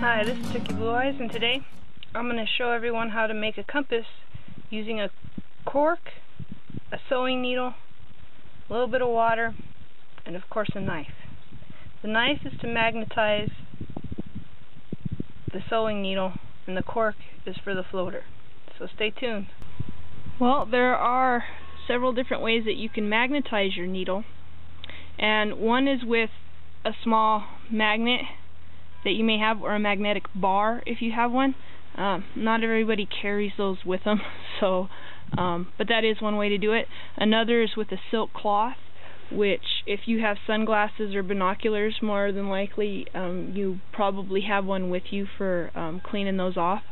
Hi, this is Tookie Blue Eyes, and today I'm going to show everyone how to make a compass using a cork, a sewing needle, a little bit of water, and of course a knife. The knife is to magnetize the sewing needle, and the cork is for the floater. So stay tuned. Well, there are several different ways that you can magnetize your needle, and one is with a small magnet that you may have or a magnetic bar if you have one. Um, not everybody carries those with them, so um, but that is one way to do it. Another is with a silk cloth, which if you have sunglasses or binoculars, more than likely um, you probably have one with you for um, cleaning those off.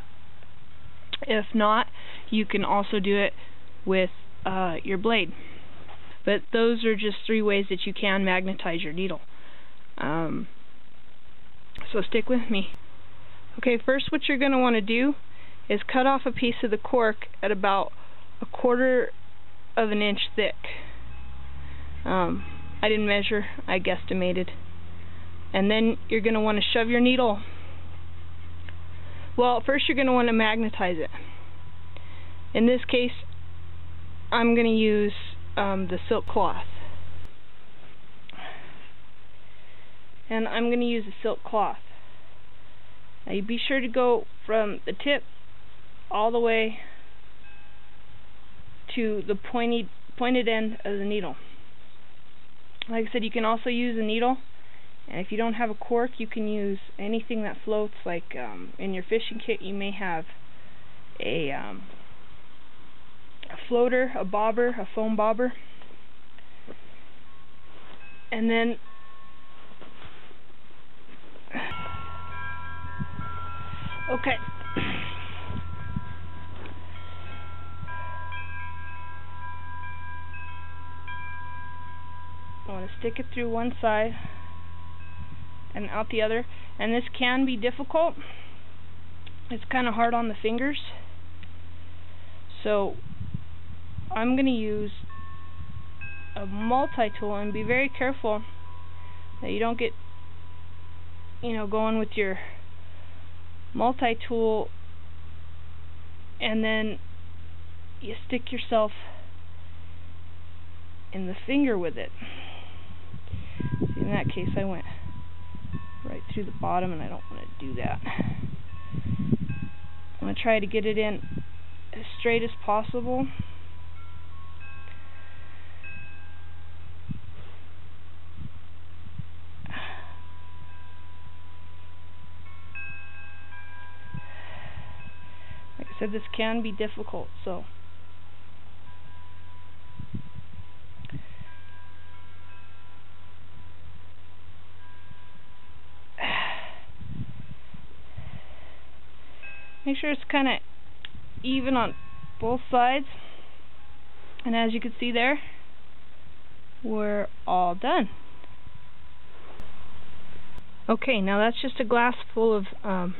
If not, you can also do it with uh, your blade. But those are just three ways that you can magnetize your needle. Um, so stick with me. Okay, first what you're going to want to do is cut off a piece of the cork at about a quarter of an inch thick. Um, I didn't measure, I guesstimated. And then you're going to want to shove your needle. Well, first you're going to want to magnetize it. In this case, I'm going to use um, the silk cloth. And I'm going to use a silk cloth. Now you be sure to go from the tip all the way to the pointy, pointed end of the needle. Like I said, you can also use a needle, and if you don't have a cork, you can use anything that floats. Like um, in your fishing kit, you may have a, um, a floater, a bobber, a foam bobber, and then Okay. I want to stick it through one side and out the other. And this can be difficult. It's kind of hard on the fingers. So I'm going to use a multi-tool and be very careful that you don't get you know going with your multi-tool and then you stick yourself in the finger with it. See, in that case I went right through the bottom and I don't want to do that. I'm going to try to get it in as straight as possible. Said this can be difficult, so. Make sure it's kind of even on both sides and as you can see there we're all done. Okay now that's just a glass full of um,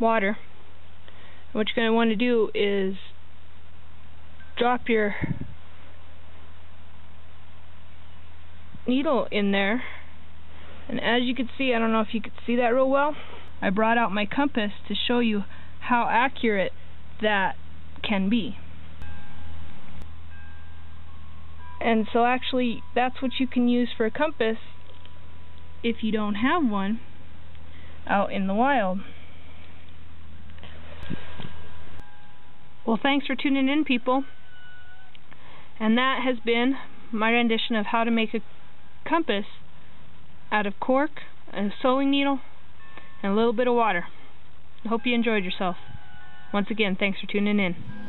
water what you're going to want to do is drop your needle in there and as you can see, I don't know if you could see that real well, I brought out my compass to show you how accurate that can be. And so actually that's what you can use for a compass if you don't have one out in the wild. Well, thanks for tuning in, people. And that has been my rendition of how to make a compass out of cork, a sewing needle, and a little bit of water. Hope you enjoyed yourself. Once again, thanks for tuning in.